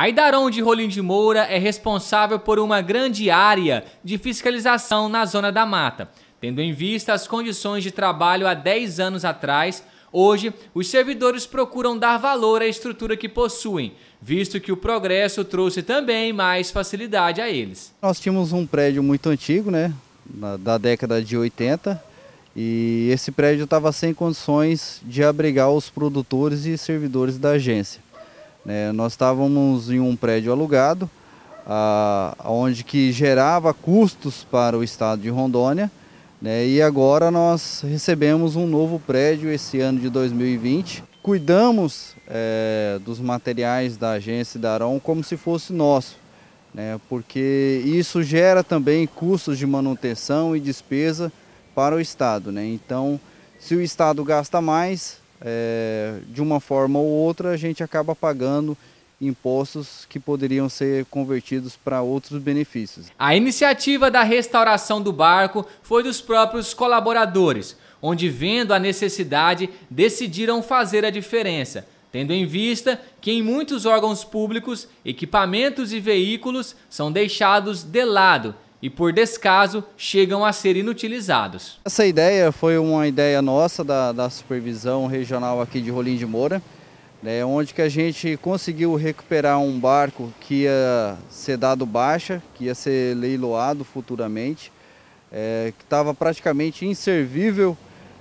A Idaron de Rolim de Moura é responsável por uma grande área de fiscalização na Zona da Mata. Tendo em vista as condições de trabalho há 10 anos atrás, hoje os servidores procuram dar valor à estrutura que possuem, visto que o progresso trouxe também mais facilidade a eles. Nós tínhamos um prédio muito antigo, né, da década de 80, e esse prédio estava sem condições de abrigar os produtores e servidores da agência. Né, nós estávamos em um prédio alugado, a, onde que gerava custos para o estado de Rondônia, né? E agora nós recebemos um novo prédio esse ano de 2020. Cuidamos é, dos materiais da agência da como se fosse nosso, né? porque isso gera também custos de manutenção e despesa para o Estado. Né? Então, se o Estado gasta mais, é, de uma forma ou outra, a gente acaba pagando impostos que poderiam ser convertidos para outros benefícios. A iniciativa da restauração do barco foi dos próprios colaboradores, onde, vendo a necessidade, decidiram fazer a diferença, tendo em vista que em muitos órgãos públicos, equipamentos e veículos são deixados de lado e por descaso chegam a ser inutilizados. Essa ideia foi uma ideia nossa da, da supervisão regional aqui de Rolim de Moura, né, onde que a gente conseguiu recuperar um barco que ia ser dado baixa, que ia ser leiloado futuramente, é, que estava praticamente inservível,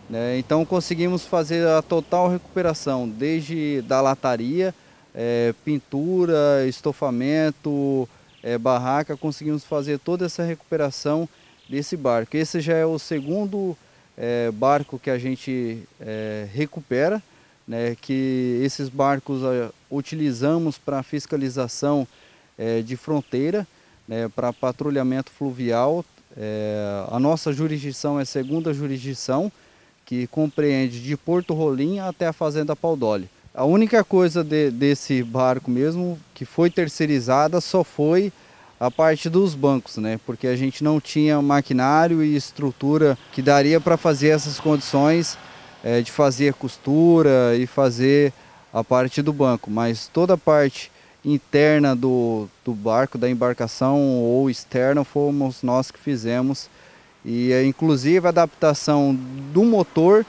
né, então conseguimos fazer a total recuperação, desde da lataria, é, pintura, estofamento, é, barraca, conseguimos fazer toda essa recuperação desse barco. Esse já é o segundo é, barco que a gente é, recupera, né, que esses barcos utilizamos para fiscalização de fronteira, né, para patrulhamento fluvial. A nossa jurisdição é segunda jurisdição, que compreende de Porto Rolim até a Fazenda Paudoli. A única coisa de, desse barco mesmo que foi terceirizada só foi a parte dos bancos, né? Porque a gente não tinha maquinário e estrutura que daria para fazer essas condições é, de fazer costura e fazer a parte do banco, mas toda a parte interna do, do barco, da embarcação ou externa, fomos nós que fizemos. E é, inclusive a adaptação do motor,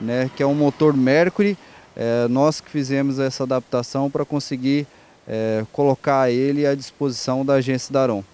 né, que é um motor Mercury, é, nós que fizemos essa adaptação para conseguir é, colocar ele à disposição da agência Daron.